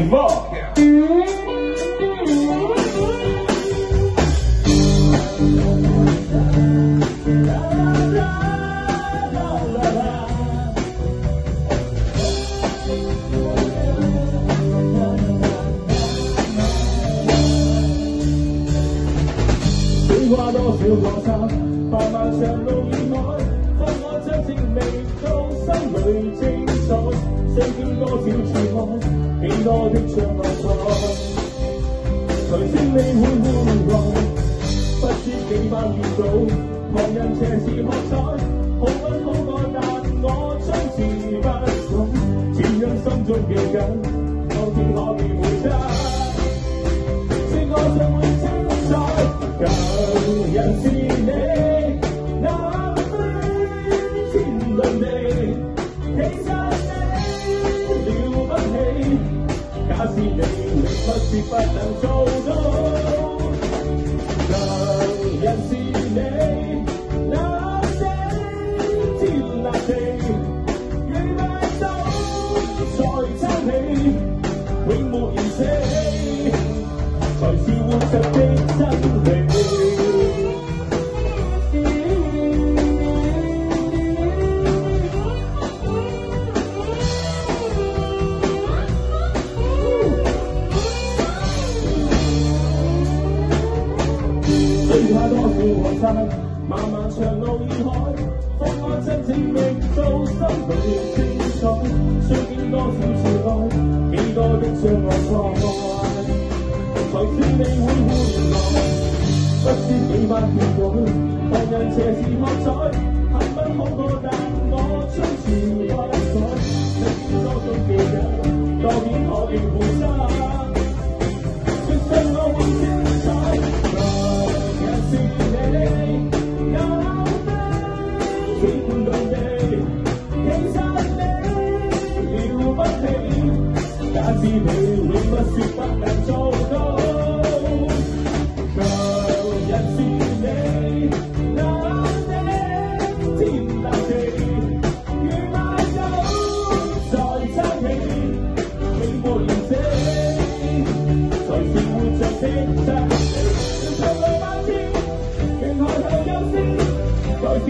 and roll. Hoa đô siêu hoa sao, bà mà xem lưu ý nói, phong hóa chân trình. 的障礙賽，誰知你會換來，不知几番遇到，旁人斜视喝彩，好不好过，但我總是不懂，只因心中记紧，是不能做到，能人是你，那些天立地，如白手再争气，永无言死。才是活着的真理。多少黄山，漫漫长路与海，放我真情觅到心里清楚，虽经多少次爱，几多的障碍错。才知你会换来，不知几番结果，旁人斜视喝彩， 遁地，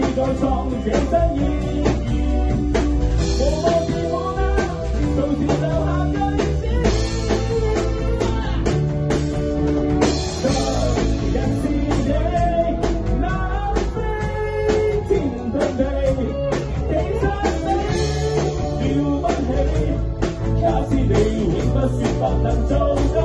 再次再创这新意。无望自我啦，到时留下句子。谁人是你？那飞天遁地，其实你了不起，假使你永不说不能做到。